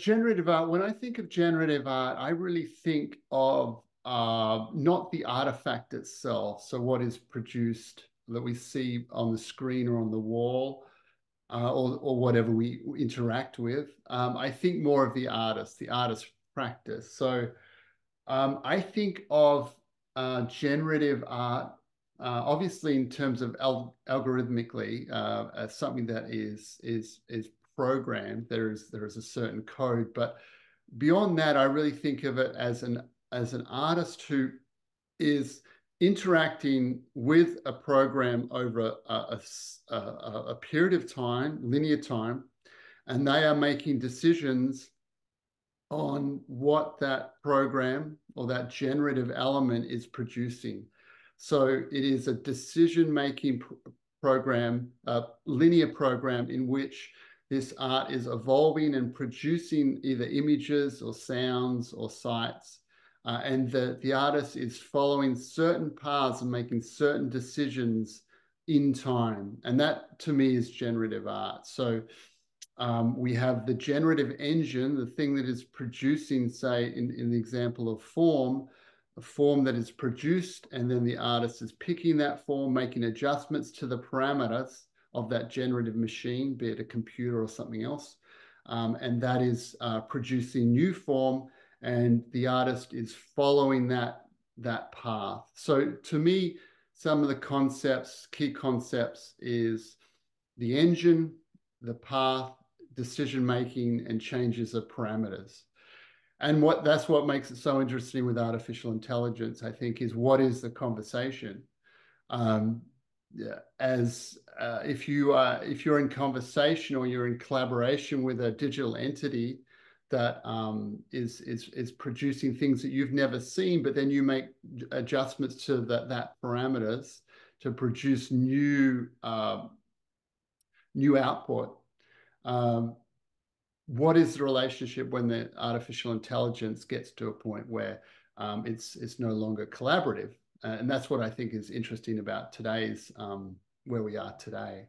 generative art, when I think of generative art, I really think of uh, not the artifact itself, so what is produced that we see on the screen or on the wall, uh, or, or whatever we interact with. Um, I think more of the artist, the artist practice. So um, I think of uh, generative art, uh, obviously in terms of al algorithmically, uh, as something that is is is programmed. There is there is a certain code, but beyond that, I really think of it as an as an artist who is interacting with a program over a, a, a, period of time, linear time, and they are making decisions on what that program or that generative element is producing. So it is a decision-making pr program, a linear program in which this art is evolving and producing either images or sounds or sights uh, and the, the artist is following certain paths and making certain decisions in time. And that to me is generative art. So um, we have the generative engine, the thing that is producing, say, in, in the example of form, a form that is produced, and then the artist is picking that form, making adjustments to the parameters of that generative machine, be it a computer or something else. Um, and that is uh, producing new form and the artist is following that that path. So to me, some of the concepts, key concepts, is the engine, the path, decision making, and changes of parameters. And what that's what makes it so interesting with artificial intelligence, I think, is what is the conversation. Um, as uh, if you are if you're in conversation or you're in collaboration with a digital entity, that um, is is is producing things that you've never seen, but then you make adjustments to that that parameters to produce new uh, new output. Um, what is the relationship when the artificial intelligence gets to a point where um, it's it's no longer collaborative, and that's what I think is interesting about today's um, where we are today.